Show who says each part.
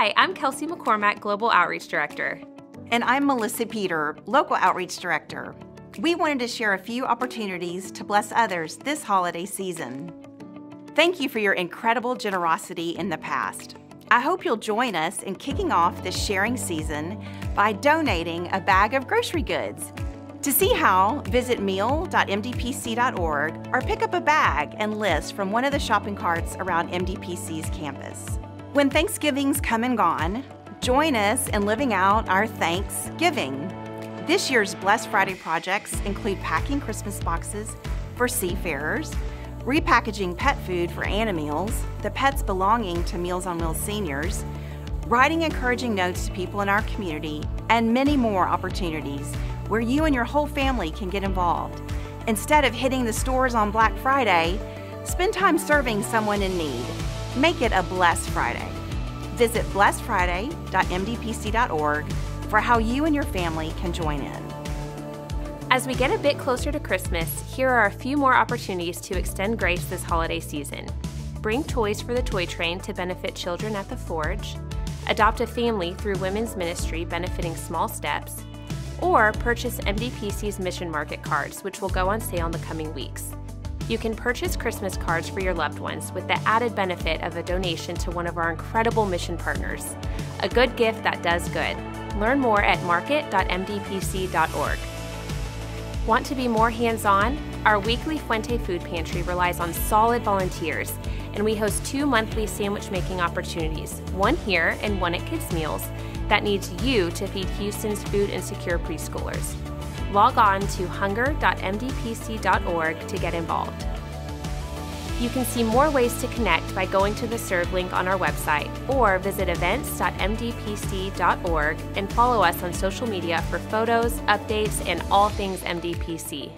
Speaker 1: Hi, I'm Kelsey McCormack, Global Outreach Director.
Speaker 2: And I'm Melissa Peter, Local Outreach Director. We wanted to share a few opportunities to bless others this holiday season. Thank you for your incredible generosity in the past. I hope you'll join us in kicking off this sharing season by donating a bag of grocery goods. To see how, visit meal.mdpc.org or pick up a bag and list from one of the shopping carts around MDPC's campus. When Thanksgivings come and gone, join us in living out our Thanksgiving. This year's Blessed Friday projects include packing Christmas boxes for seafarers, repackaging pet food for Animeals, the pets belonging to Meals on Wheels seniors, writing encouraging notes to people in our community, and many more opportunities where you and your whole family can get involved. Instead of hitting the stores on Black Friday, spend time serving someone in need. Make it a Blessed Friday. Visit blessedfriday.mdpc.org for how you and your family can join in.
Speaker 1: As we get a bit closer to Christmas, here are a few more opportunities to extend grace this holiday season. Bring toys for the toy train to benefit children at the Forge, adopt a family through women's ministry benefiting small steps, or purchase MDPC's Mission Market cards, which will go on sale in the coming weeks. You can purchase Christmas cards for your loved ones with the added benefit of a donation to one of our incredible mission partners. A good gift that does good. Learn more at market.mdpc.org. Want to be more hands on? Our weekly Fuente Food Pantry relies on solid volunteers, and we host two monthly sandwich making opportunities one here and one at Kids Meals that needs you to feed Houston's food insecure preschoolers log on to hunger.mdpc.org to get involved. You can see more ways to connect by going to the Serve link on our website or visit events.mdpc.org and follow us on social media for photos, updates, and all things MDPC.